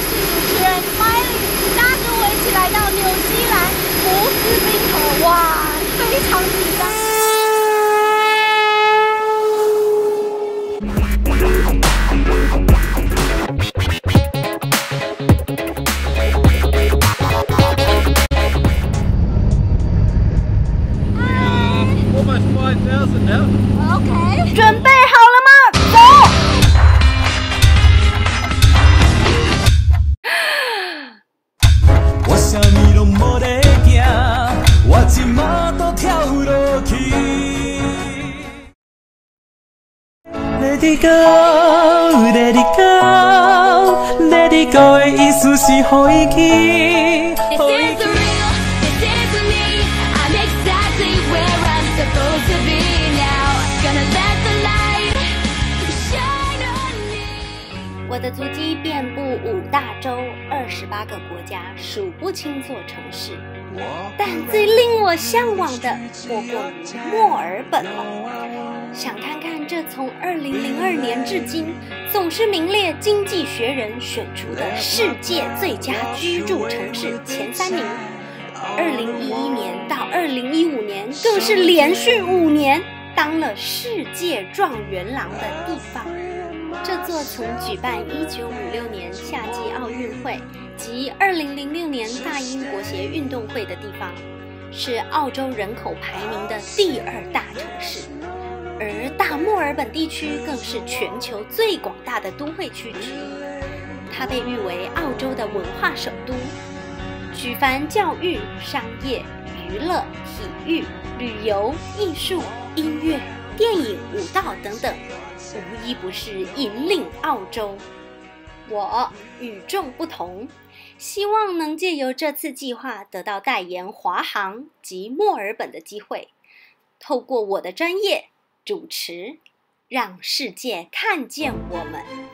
是主持人 Miley，大家跟我一起来到纽西兰福斯冰河，哇，非常紧张。准备。啥咪拢无在行，我今仔都跳落去。Let it go，Let it go，Let it go 的意思是何义气？何义气？的足迹遍布五大洲、二十八个国家，数不清座城市。但最令我向往的，莫过于墨尔本了。想看看这从2002年至今总是名列《经济学人》选出的世界最佳居住城市前三名。2011年到2015年更是连续五年当了世界状元郎的地方。这座曾举办1956年夏季奥运会及2006年大英国协运动会的地方，是澳洲人口排名的第二大城市。而大墨尔本地区更是全球最广大的都会区之一，它被誉为澳洲的文化首都，举凡教育、商业、娱乐、体育、旅游、艺术、音乐、电影、舞蹈等等，无一不是引领澳洲。我与众不同，希望能借由这次计划得到代言华航及墨尔本的机会，透过我的专业主持，让世界看见我们。